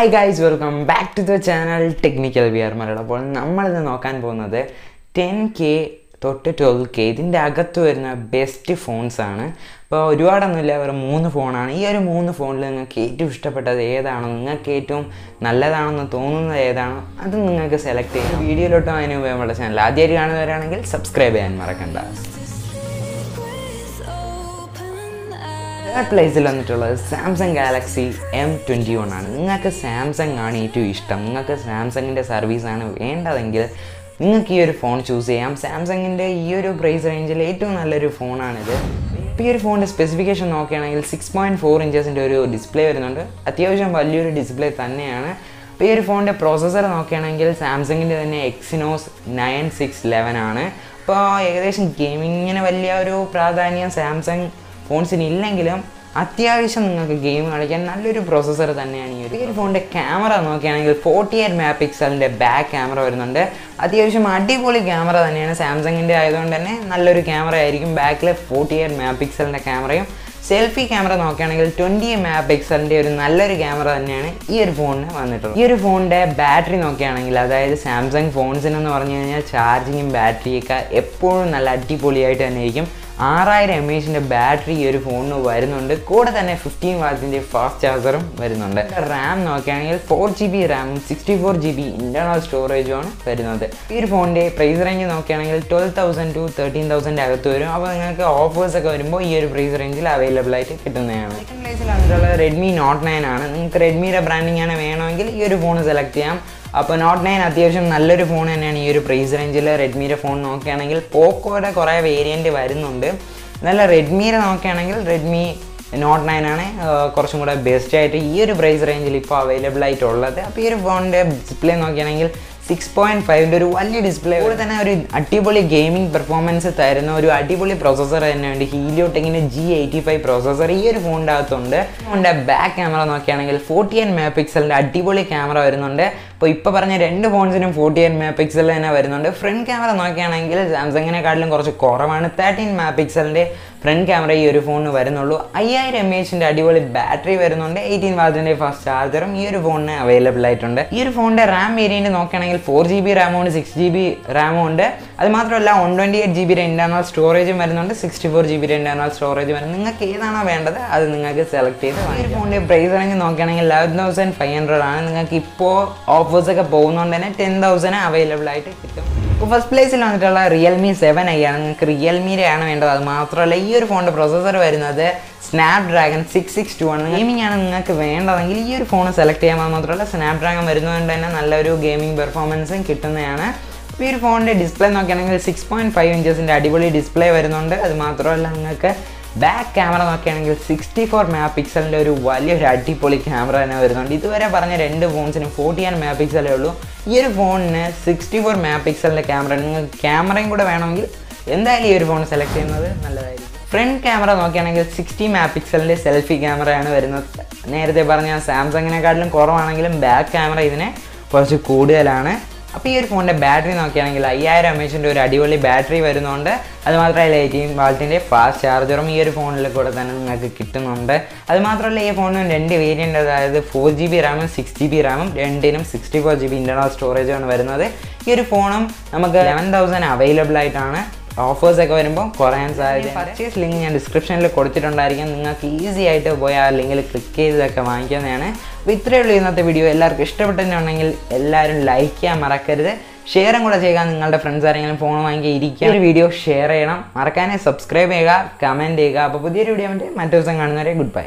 Hi guys welcome back to the channel technical V R Malayalam അപ്പോൾ നമ്മളിന്ന് നോക്കാൻ പോകുന്നത് ടെൻ കെ തൊട്ട് ട്വൽവ് കെ ഇതിന്റെ അകത്ത് വരുന്ന ബെസ്റ്റ് ഫോൺസ് ആണ്. അപ്പോൾ ഒരുപാടൊന്നുമില്ല വെറും മൂന്ന് ഫോണാണ് ഈ ഒരു മൂന്ന് ഫോണിൽ നിങ്ങൾക്ക് ഏറ്റവും ഇഷ്ടപ്പെട്ടത് ഏതാണോ നിങ്ങൾക്ക് ഏറ്റവും നല്ലതാണെന്ന് തോന്നുന്നത് ഏതാണോ അത് നിങ്ങൾക്ക് സെലക്ട് ചെയ്യാം വീഡിയോയിലോട്ടോ അതിന് ഉപയോഗമുള്ള ചാനൽ ആദ്യമായിട്ട് കാണുന്നവരാണെങ്കിൽ സബ്സ്ക്രൈബ് ചെയ്യാൻ മറക്കണ്ട. തേർഡ് പ്ലേസിൽ വന്നിട്ടുള്ളത് Samsung Galaxy M twenty one ആണ്. നിങ്ങൾക്ക് സാംസങ് ആണ് ഏറ്റവും ഇഷ്ടം. നിങ്ങൾക്ക് സാംസങ്ങിന്റെ സർവീസാണ് വേണ്ടതെങ്കിൽ നിങ്ങൾക്ക് ഈ ഒരു ഫോൺ ചൂസ് ചെയ്യാം. സാംസങ്ങിന്റെ ഈ ഒരു പ്രൈസ് റേഞ്ചിൽ ഏറ്റവും നല്ലൊരു ഫോണാണിത് ഇപ്പോൾ ഈ ഒരു ഫോണിന്റെ സ്പെസിഫിക്കേഷൻ നോക്കുകയാണെങ്കിൽ സിക്സ് പോയിന്റ് ഫോർ ഇഞ്ചസിന്റെ ഒരു ഡിസ്പ്ലേ വരുന്നുണ്ട്. അത്യാവശ്യം വലിയൊരു ഡിസ്പ്ലേ തന്നെയാണ്. അപ്പോൾ ഈ ഒരു ഫോണിന്റെ പ്രോസസ്സർ നോക്കുകയാണെങ്കിൽ സാംസങ്ങിന്റെ തന്നെ എക്സിനോസ് നയൻ സിക്സ് ലെവൻ ആണ്. അപ്പോൾ ഏകദേശം ഗെയിമിങ്ങിന് വലിയ ഒരു പ്രാധാന്യം സാംസങ് ഫോൺസിന് ഇല്ലെങ്കിലും അത്യാവശ്യം നിങ്ങൾക്ക് ഗെയിം കളിക്കാൻ നല്ലൊരു പ്രോസസ്സർ തന്നെയാണ് ഈ ഒരു ഈ ഒരു ഫോണിന്റെ ക്യാമറ നോക്കുകയാണെങ്കിൽ ഫോർട്ടി എയ്റ്റ് മെഗാ പിക്സലിന്റെ ബാക്ക് ക്യാമറ വരുന്നുണ്ട്. അത്യാവശ്യം അടിപൊളി ക്യാമറ തന്നെയാണ്. സാംസങ്ങിന്റെ ആയതുകൊണ്ട് തന്നെ നല്ലൊരു ക്യാമറ ആയിരിക്കും. ബാക്കിലെ ഫോർട്ടി എയ്റ്റ് മെഗാ പിക്സലിന്റെ ക്യാമറയും സെൽഫി ക്യാമറ നോക്കുകയാണെങ്കിൽ ട്വന്റി മെഗാ പിക്സലിന്റെ ഒരു നല്ലൊരു ക്യാമറ തന്നെയാണ് ഈ ഒരു ഫോണിന് വന്നിട്ടുള്ളത്. ഈ ഒരു ഫോണിന്റെ ബാറ്ററി നോക്കുകയാണെങ്കിൽ അതായത് സാംസങ് ഫോൺസിനെന്ന് പറഞ്ഞു കഴിഞ്ഞാൽ ചാർജിങ്ങും ബാറ്ററിയൊക്കെ എപ്പോഴും നല്ല അടിപൊളിയായിട്ട് തന്നെ ഇരിക്കും. ആറായിരം എം എച്ചിന്റെ ബാറ്ററി ഈ ഒരു ഫോണിന് വരുന്നുണ്ട്. കൂടെ തന്നെ ഫിഫ്റ്റീൻ വാട്സിന്റെ ഫാസ്റ്റ് ചാർജറും വരുന്നുണ്ട്. റാം നോക്കുകയാണെങ്കിൽ ഫോർ ജി ബി റാമും sixty four G B internal സ്റ്റോറേജുമാണ് വരുന്നത്. ഈ ഒരു ഫോണിന്റെ പ്രൈസ് റേഞ്ച് നോക്കുകയാണെങ്കിൽ twelve thousand to thirteen thousand അകത്ത് വരും. അപ്പോൾ നിങ്ങൾക്ക് ഓഫേഴ്സ് ഒക്കെ വരുമ്പോൾ ഈ ഒരു പ്രൈസ് റേഞ്ചിൽ അവൈലബിൾ ആയിട്ട് കിട്ടുന്നതാണ്. സെക്കൻഡ് പ്ലേസിൽ വന്നിട്ടുള്ളത് റെഡ്മി നോട്ട് നയൻ ആണ്. നിങ്ങൾക്ക് റെഡ്മിയുടെ ബ്രാൻഡിംഗ് ആണ് വേണമെങ്കിൽ ഈ ഒരു ഫോൺ സെലക്ട് ചെയ്യാം. അപ്പോൾ നോട്ട് നയൻ അത്യാവശ്യം നല്ലൊരു ഫോൺ തന്നെയാണ്. ഈ ഒരു പ്രൈസ് റേഞ്ചിൽ റെഡ്മിയുടെ ഫോൺ നോക്കുകയാണെങ്കിൽ പോക്കോയുടെ കുറേ വേരിയന്റ് വരുന്നുണ്ട്. നല്ല റെഡ്മിയുടെ നോക്കുകയാണെങ്കിൽ റെഡ്മി നോട്ട് നയൻ ആണ് കുറച്ചും കൂടെ ബെസ്റ്റ് ആയിട്ട് ഈ ഒരു പ്രൈസ് റേഞ്ചിൽ ഇപ്പോൾ അവൈലബിൾ ആയിട്ടുള്ളത്. അപ്പോൾ ഈ ഒരു ഫോണിന്റെ ഡിസ്പ്ലേ നോക്കുകയാണെങ്കിൽ സിക്സ് പോയിന്റ് ഫൈവിന്റെ ഒരു വലിയ ഡിസ്പ്ലേ അതുപോലെ തന്നെ ഒരു അടിപൊളി ഗെയിമിംഗ് പെർഫോമൻസ് തരുന്ന ഒരു അടിപൊളി പ്രോസസ്സർ തന്നെയുണ്ട് ഹീലിയോ ടെക്കിന്റെ ജി എയ്റ്റി ഫൈവ് പ്രോസസ്സർ ഈ ഒരു ഫോണിന്റെ അകത്തുണ്ട്. ഫോണിന്റെ ബാക്ക് ക്യാമറ നോക്കുകയാണെങ്കിൽ ഫോർട്ടി എൻ മെഗാ പിക്സലിന്റെ അടിപൊളി ക്യാമറ വരുന്നുണ്ട്. അപ്പോൾ ഇപ്പോൾ പറഞ്ഞ രണ്ട് ഫോൺസിനും ഫോർട്ടി എയ്റ്റ് മെഗാ പിക്സൽ തന്നെ വരുന്നുണ്ട്. ഫ്രണ്ട് ക്യാമറ നോക്കുകയാണെങ്കിൽ സാംസങ്ങിനെക്കാട്ടിലും കുറച്ച് കുറവാണ്. തേർട്ടീൻ മെഗാ പിക്സലിന്റെ ഫ്രണ്ട് ക്യാമറ ഈ ഒരു ഫോണിന് വരുന്നുള്ളൂ. അയ്യായിരം എം എച്ചിന്റെ അടിപൊളി ബാറ്ററി വരുന്നുണ്ട്. എയ്റ്റീൻ വാട്ടിന്റെ ഫാസ്റ്റ് ചാർജറും ഈ ഒരു ഫോണിന് അവൈലബിൾ ആയിട്ടുണ്ട്. ഈ ഒരു ഫോണിന്റെ റാം വേരിയന്റ് നോക്കുകയാണെങ്കിൽ ഫോർ ജി ബി റാമും ഉണ്ട് സിക്സ് ജി ബി റാമും ഉണ്ട്. അത് മാത്രമല്ല വൺ ട്വന്റി എയ്റ്റ് ജി ബിയുടെ ഇന്റർണൽ സ്റ്റോറേജും വരുന്നുണ്ട്. സിക്സ്റ്റി ഫോർ ജി ബിയുടെ ഇന്റർണൽ സ്റ്റോറേജ് വരുന്നത് നിങ്ങൾക്ക് ഏതാണോ വേണ്ടത് അത് നിങ്ങൾക്ക് സെലക്ട് ചെയ്ത് ഈ ഒരു ഫോണിന്റെ പ്രൈസ് റേഞ്ച് നോക്കുകയാണെങ്കിൽ ലെവൻ തൗസൻഡ് ഫൈവ് ഹൺഡ്രഡ് ആണ്. നിങ്ങൾക്ക് ഇപ്പോൾ ഓഫേഴ്സ് ഒക്കെ പോകുന്നതുകൊണ്ട് തന്നെ ടെൻ തൗസൻഡ് അവൈലബിൾ ആയിട്ട് കിട്ടും. ഇപ്പോൾ ഫസ്റ്റ് പ്ലേസിൽ വന്നിട്ടുള്ള റിയൽമി സെവൻ ഐ ആണ്. നിങ്ങൾക്ക് റിയൽമിയുടെ ആണ് വേണ്ടത്. അത് മാത്രമല്ല ഈ ഒരു ഫോണിന്റെ പ്രൊസസ്സർ വരുന്നത് Snapdragon six six two ആണ് ഗെയിമിംഗ് ആണ് നിങ്ങൾക്ക് വേണ്ടതെങ്കിൽ ഈ ഒരു ഫോൺ സെലക്ട് ചെയ്യാൻ മാത്രമല്ല സ്നാപ് ഡ്രാഗൺ വരുന്നതുകൊണ്ട് തന്നെ നല്ലൊരു ഗെയിമിംഗ് പെർഫോമൻസും കിട്ടുന്നതാണ്. ഈ ഒരു ഫോണിന്റെ ഡിസ്പ്ലേ നോക്കുകയാണെങ്കിൽ സിക്സ് പോയിന്റ് ഫൈവ് ഇഞ്ചസിന്റെ അടിപൊളി ഡിസ്പ്ലേ വരുന്നുണ്ട് അത് മാത്രമല്ല നിങ്ങൾക്ക് ബാക്ക് ക്യാമറ നോക്കുകയാണെങ്കിൽ സിക്സ്റ്റി ഫോർ മെഗാ പിക്സലിന്റെ ഒരു വലിയൊരു അടിപൊളി ക്യാമറ തന്നെ വരുന്നുണ്ട്. ഇതുവരെ പറഞ്ഞ രണ്ട് ഫോൺസിനും ഫോർട്ടി വൺ മെഗാ പിക്സലേ ഉള്ളൂ. ഈ ഒരു ഫോണിന് സിക്സ്റ്റി ഫോർ മെഗാ പിക്സലിന്റെ ക്യാമറ നിങ്ങൾക്ക് ക്യാമറയും കൂടെ വേണമെങ്കിൽ എന്തായാലും ഈ ഒരു ഫോൺ സെലക്ട് ചെയ്യുന്നത് നല്ലതായിരിക്കും. ഫ്രണ്ട് ക്യാമറ നോക്കുകയാണെങ്കിൽ സിക്സ്റ്റി മെഗാ പിക്സലിന്റെ സെൽഫി ക്യാമറയാണ് വരുന്നത്. നേരത്തെ പറഞ്ഞ സാംസങ്ങിനെക്കാട്ടിലും കുറവാണെങ്കിലും ബാക്ക് ക്യാമറ ഇതിനെ കുറച്ച് കൂടുതലാണ്. അപ്പോൾ ഈ ഒരു ഫോണിന്റെ ബാറ്ററി നോക്കുകയാണെങ്കിൽ അയ്യായിരം എം എച്ചിന്റെ ഒരു അടിപൊളി ബാറ്ററി വരുന്നുണ്ട്. അതുമാത്രമല്ല എയ്റ്റീൻ വാൾട്ടിന്റെ ഫാസ്റ്റ് ചാർജറും ഈ ഒരു ഫോണിൽ കൂടെ തന്നെ നിങ്ങൾക്ക് കിട്ടുന്നുണ്ട്. അതുമാത്രമല്ല ഈ ഫോണിന് രണ്ട് വേരിയന്റ് അതായത് ഫോർ ജി ബി റാമും സിക്സ് ജി ബി റാമും രണ്ടിനും sixty four G B internal സ്റ്റോറേജാണ് വരുന്നത്. ഈ ഒരു ഫോണും നമുക്ക് ലെവൻ തൗസൻഡ് അവൈലബിൾ ആയിട്ടാണ് ഓഫേഴ്സ് ഒക്കെ വരുമ്പോൾ കുറയാൻ സാധ്യത പർച്ചേസ് ലിങ്ക് ഞാൻ ഡിസ്ക്രിപ്ഷനിൽ കൊടുത്തിട്ടുണ്ടായിരിക്കും. നിങ്ങൾക്ക് ഈസി ആയിട്ട് പോയി ആ ലിങ്കിൽ ക്ലിക്ക് ചെയ്തൊക്കെ വാങ്ങിക്കുന്നതാണ്. അപ്പോൾ ഇത്രയേ ഉള്ളൂ ഇന്നത്തെ വീഡിയോ എല്ലാവർക്കും ഇഷ്ടപ്പെട്ടിട്ടുണ്ടെങ്കിൽ എല്ലാവരും ലൈക്ക് ചെയ്യാൻ മറക്കരുത്. ഷെയറും കൂടെ ചെയ്യുക. നിങ്ങളുടെ ഫ്രണ്ട്സ് ആരെങ്കിലും ഫോൺ വാങ്ങി ഇരിക്കുക. ഒരു വീഡിയോ ഷെയർ ചെയ്യണം. മറക്കാനേ സബ്സ്ക്രൈബ് ചെയ്യുക കമന്റ് ചെയ്യുക. അപ്പോൾ പുതിയൊരു വീഡിയോ മറ്റു ദിവസം കാണുന്നവരെ ഗുഡ് ബൈ